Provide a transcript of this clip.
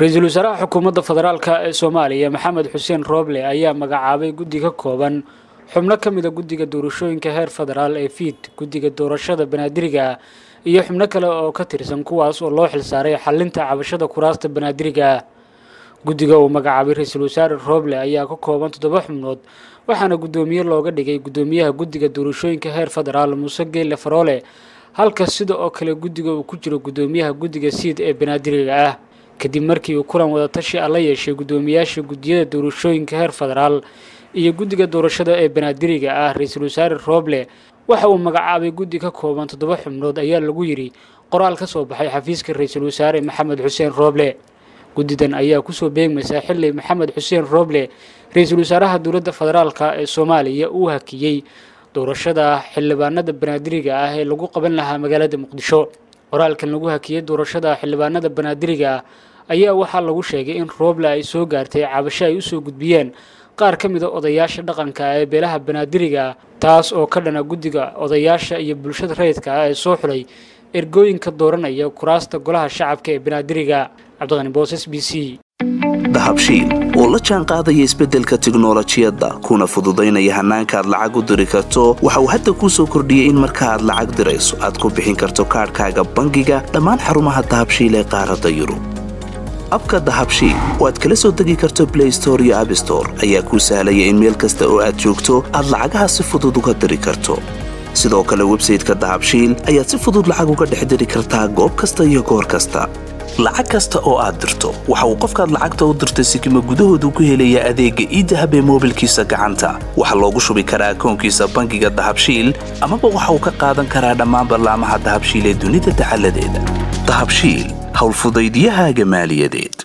ra'iisul wasaaraha xukuumadda federaalk ee soomaaliya maxamed xuseen rooble ayaa magacaabay guddi ka kooban xubno ka mida guddiga doorashooyinka heer federaal ee fiid guddiga doorashada banaadiriga iyo xubno kale oo ka tirsan kuwaas oo loo xilsaaray xalinta cabashada kuraasta banaadiriga guddiga uu magacaabay ra'iisul wasaare rooble ayaa ka kooban toddoba xubnood waxaana guddoomiye looga dhigay guddoomiyaha guddiga doorashooyinka heer federaal muuse geyle faroole halka sida oo kale guddiga uu ku jiro guddoomiyaha guddiga siid ee banaadiriga ah kadib markii uu kulan wadatashi ah la yeeshay guddoomiyaasha guddiyada doorashooyinka heer federaal iyo guddiga doorashada ee banaadiriga ah ra'iisul wasaare rooble waxa uu magacaabay guddi ka kooban toddoba xubnood ayaa lagu yidhi qoraal ka soo baxay xafiiska ra'iisul wasaare maxamed xuseen rooble guddidan ayaa ku soo beegmaysaa xili maxamed xuseen rooble ra'iisul wasaaraha dowladda federaalk ee soomaaliya uu hakiyey doorashada xildhibaanada banaadiriga ah ee lagu qaban lahaa magaalada muqdisho qoraalkan lagu hakiyey doorashada xildhibaanada banaadiriga ah ayaa waxaa lagu sheegay in rooble ay soo gaartay cabasho ay u soo gudbiyeen. Qaar ka mida odayaasha dhaqanka ee beelaha banaadiriga taas oo ka dhana guddiga odayaasha iyo bulshada rayidka ah ee soo xulay ergooyinka dooranaya kuraasta golaha shacabka ee banaadiriga cabdiqani boos b c dahabshiil oo la jaan qaadaya isbeddelka tiknolojiyadda kuna fududaynaya hannaanka aad lacag u diri karto waxa uu hadda kuu soo kordhiyey in marka aad lacag dirayso aad ku bixin karto kaadhkaaga bangiga dhammaan xarumaha dahabshiil ee qaaradda yurub. Abka dahabshiil oo aad kala soo degi karto blay store iyo abstore ayaa kuu sahlaya in meel kasta oo aad joogto aad lacagaha si fudud uga diri karto. Sidoo kale websayteka dahabshiil ayaad si fudud lacag uga dhex diri kartaa goob kasta iyo goor kasta lacag kasta oo aad dirto. Waxa uu qofkaad lacagta u dirtay sikima gudahoodu ku helayaa adeegga iidahab ee moobilkiisa gacanta. Waxaa loogu shubi karaa akoonkiisa bangiga dahabshiil amaba waxa uu ka qaadan karaa dhammaan ballaamaha dahabshiil ee dunida dacaladeeda dahabshiil howlfudaydiyahaaga maaliyadeed